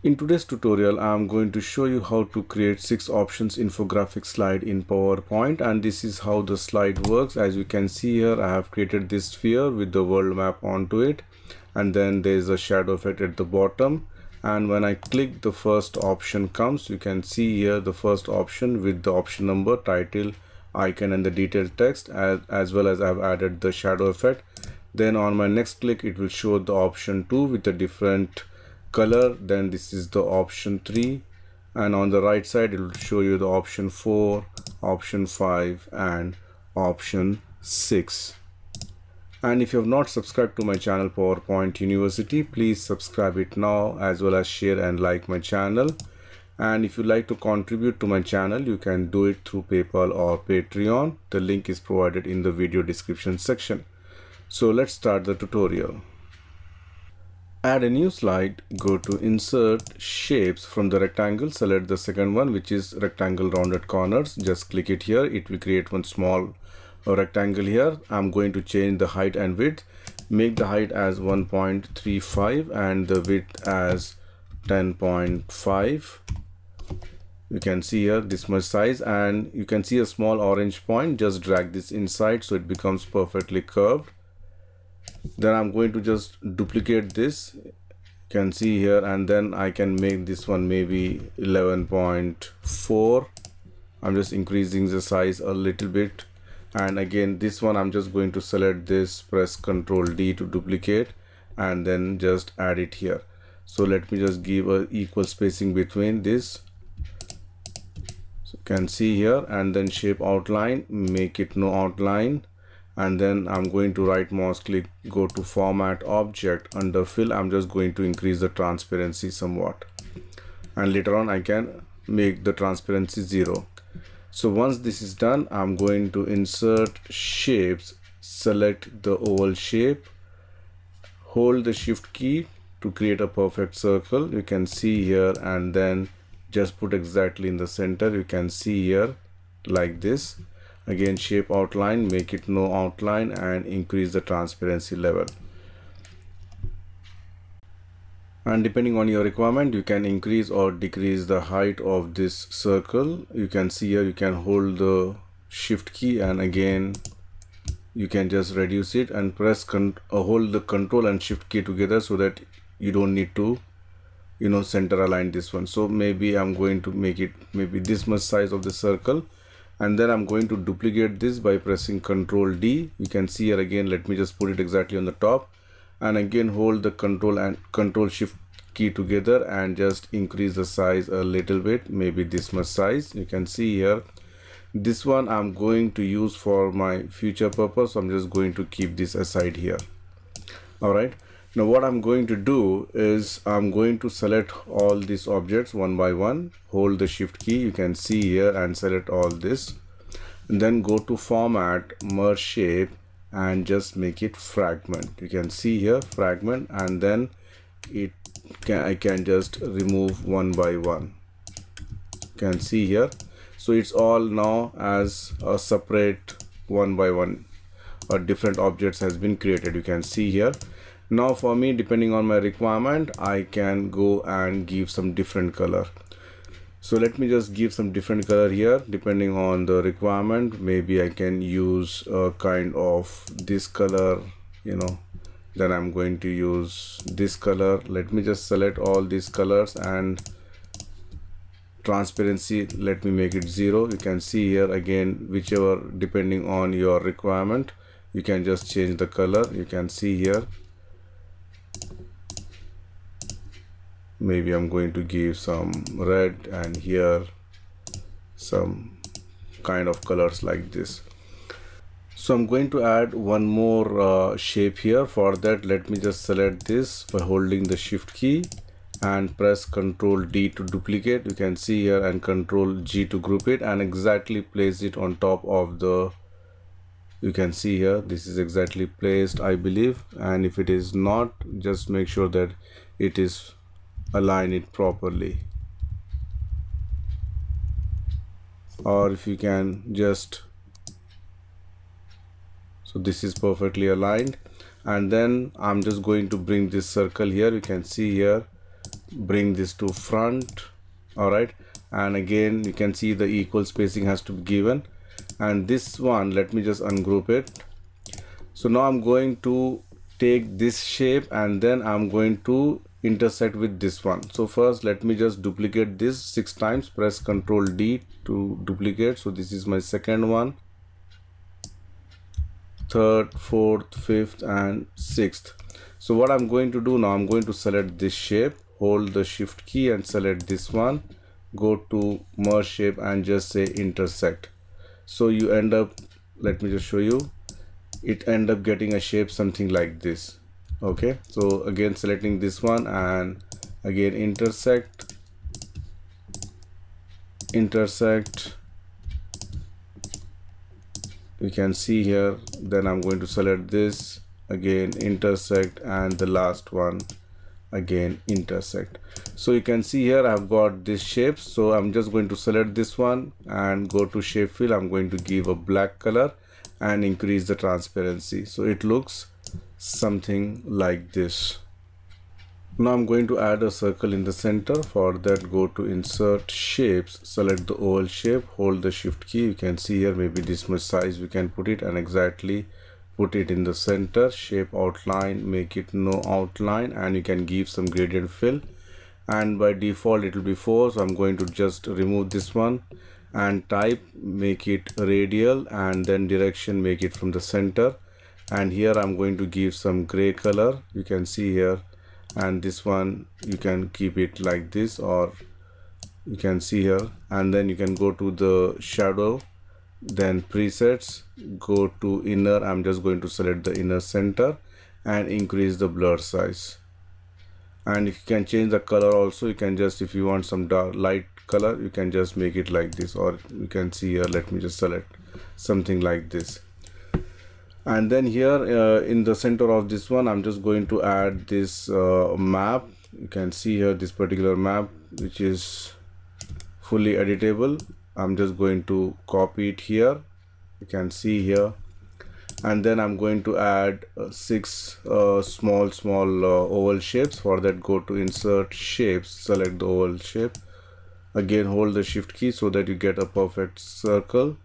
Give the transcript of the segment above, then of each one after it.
In today's tutorial, I'm going to show you how to create six options infographic slide in PowerPoint and this is how the slide works. As you can see here, I have created this sphere with the world map onto it and then there's a shadow effect at the bottom and when I click the first option comes, you can see here the first option with the option number, title, icon and the detailed text as, as well as I've added the shadow effect. Then on my next click, it will show the option 2 with a different color then this is the option 3 and on the right side it will show you the option 4 option 5 and option 6 and if you have not subscribed to my channel PowerPoint University please subscribe it now as well as share and like my channel. And if you like to contribute to my channel you can do it through PayPal or Patreon. The link is provided in the video description section. So let's start the tutorial add a new slide go to insert shapes from the rectangle select the second one which is rectangle rounded corners. Just click it here. It will create one small uh, rectangle here. I'm going to change the height and width. Make the height as 1.35 and the width as 10.5 you can see here this much size and you can see a small orange point. Just drag this inside so it becomes perfectly curved then I'm going to just duplicate this. You can see here and then I can make this one maybe 11.4 I'm just increasing the size a little bit. And again this one I'm just going to select this press ctrl D to duplicate and then just add it here. So let me just give a equal spacing between this. So you can see here and then shape outline make it no outline and then I'm going to right mouse click go to format object. Under fill I'm just going to increase the transparency somewhat. And later on I can make the transparency zero. So once this is done I'm going to insert shapes select the oval shape hold the shift key to create a perfect circle. You can see here and then just put exactly in the center. You can see here like this again shape outline make it no outline and increase the transparency level. And depending on your requirement you can increase or decrease the height of this circle. You can see here you can hold the shift key and again you can just reduce it and press uh, hold the control and shift key together so that you don't need to you know center align this one. So maybe i'm going to make it maybe this much size of the circle and then I'm going to duplicate this by pressing Ctrl D. You can see here again let me just put it exactly on the top. And again hold the control and control shift key together and just increase the size a little bit maybe this much size. You can see here this one I'm going to use for my future purpose. So I'm just going to keep this aside here. Alright now what I'm going to do is I'm going to select all these objects one by one. Hold the shift key. You can see here and select all this. And then go to format merge shape and just make it fragment. You can see here fragment and then it can I can just remove one by one. You can see here. So it's all now as a separate one by one. Or different objects has been created. You can see here now for me depending on my requirement I can go and give some different color. So let me just give some different color here. Depending on the requirement maybe I can use a kind of this color you know then I'm going to use this color. Let me just select all these colors and transparency let me make it zero. You can see here again whichever depending on your requirement you can just change the color. You can see here maybe I'm going to give some red and here some kind of colors like this. So I'm going to add one more uh, shape here. For that let me just select this by holding the shift key and press ctrl D to duplicate. You can see here and ctrl G to group it and exactly place it on top of the you can see here this is exactly placed I believe. And if it is not just make sure that it is align it properly. Or if you can just so this is perfectly aligned. And then I'm just going to bring this circle here. You can see here bring this to front. All right. And again you can see the equal spacing has to be given. And this one let me just ungroup it. So now I'm going to take this shape and then I'm going to intersect with this one. So first let me just duplicate this six times. Press ctrl d to duplicate. So this is my second one. Third fourth fifth and sixth. So what i'm going to do now i'm going to select this shape. Hold the shift key and select this one. Go to merge shape and just say intersect. So you end up let me just show you. It end up getting a shape something like this okay so again selecting this one and again intersect intersect. You can see here then I'm going to select this again intersect and the last one again intersect. So you can see here I've got this shape so I'm just going to select this one and go to shape fill. I'm going to give a black color and increase the transparency. So it looks something like this. Now I'm going to add a circle in the center. For that go to insert shapes select the oval shape hold the shift key. You can see here maybe this much size we can put it and exactly put it in the center. Shape outline make it no outline and you can give some gradient fill. And by default it will be 4 so I'm going to just remove this one and type make it radial and then direction make it from the center and here I'm going to give some gray color. You can see here. And this one you can keep it like this or you can see here. And then you can go to the shadow then presets go to inner. I'm just going to select the inner center and increase the blur size. And if you can change the color also you can just if you want some dark light color you can just make it like this. Or you can see here let me just select something like this and then here uh, in the center of this one I'm just going to add this uh, map. You can see here this particular map which is fully editable. I'm just going to copy it here. You can see here. And then I'm going to add uh, six uh, small small uh, oval shapes. For that go to insert shapes select the oval shape. Again hold the shift key so that you get a perfect circle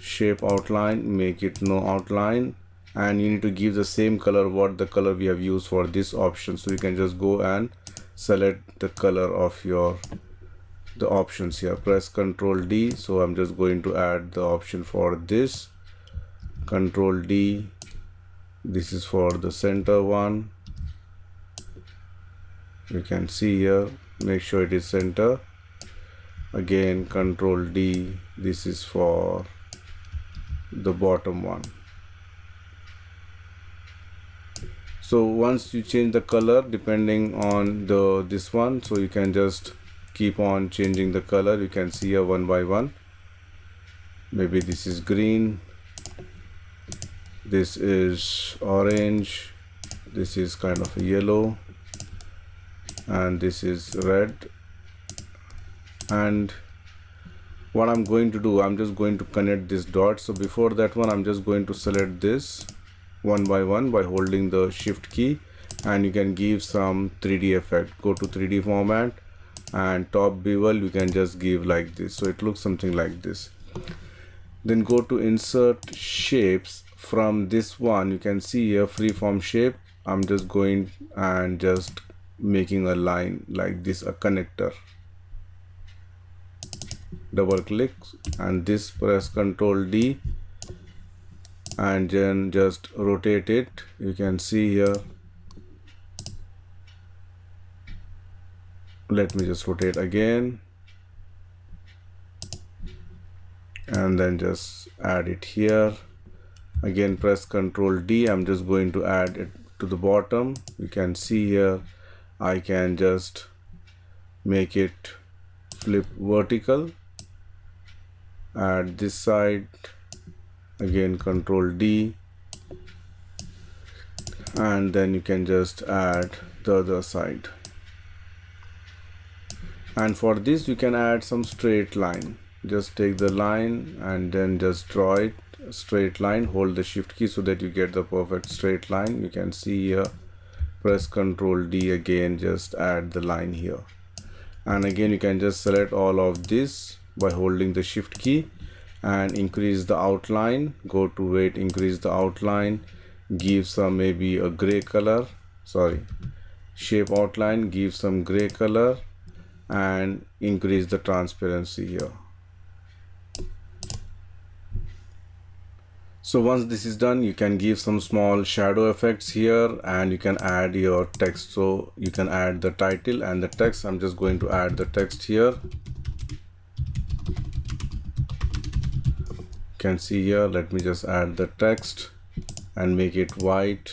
shape outline make it no outline. And you need to give the same color what the color we have used for this option. So you can just go and select the color of your the options here. Press ctrl d. So i'm just going to add the option for this. Ctrl d. This is for the center one. You can see here. Make sure it is center. Again control D. This is for the bottom one. So once you change the color depending on the this one so you can just keep on changing the color. You can see a one by one. Maybe this is green. This is orange. This is kind of yellow. And this is red. And what I'm going to do I'm just going to connect this dot so before that one I'm just going to select this one by one by holding the shift key. And you can give some 3d effect. Go to 3d format and top bevel you can just give like this. So it looks something like this. Then go to insert shapes. From this one you can see here freeform shape. I'm just going and just making a line like this a connector double click and this press ctrl D and then just rotate it. You can see here. Let me just rotate again. And then just add it here. Again press ctrl D. I'm just going to add it to the bottom. You can see here. I can just make it flip vertical add this side. Again control D. And then you can just add the other side. And for this you can add some straight line. Just take the line and then just draw it straight line. Hold the shift key so that you get the perfect straight line. You can see here press ctrl D again. Just add the line here. And again you can just select all of this by holding the shift key and increase the outline. Go to weight increase the outline. Give some maybe a gray color sorry shape outline give some gray color and increase the transparency here. So once this is done you can give some small shadow effects here and you can add your text. So you can add the title and the text. I'm just going to add the text here can see here. Let me just add the text and make it white.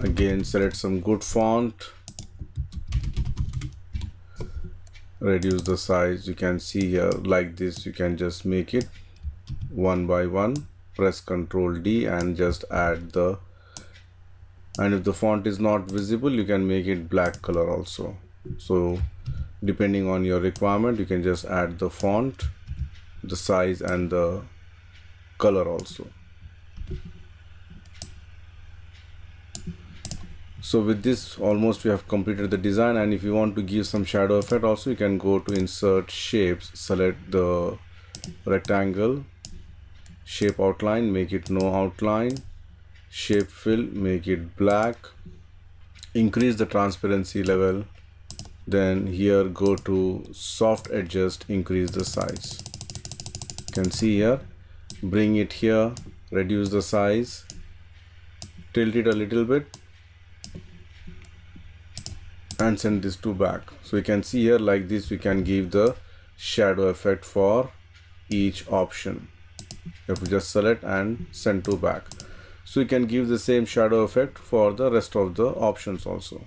Again select some good font. Reduce the size. You can see here like this you can just make it one by one. Press ctrl D and just add the and if the font is not visible you can make it black color also. So depending on your requirement you can just add the font the size and the color also. So with this almost we have completed the design and if you want to give some shadow effect also you can go to insert shapes select the rectangle shape outline make it no outline shape fill make it black increase the transparency level then here go to soft edges increase the size you can see here bring it here reduce the size tilt it a little bit and send this to back. So you can see here like this we can give the shadow effect for each option. Have to just select and send to back. So you can give the same shadow effect for the rest of the options also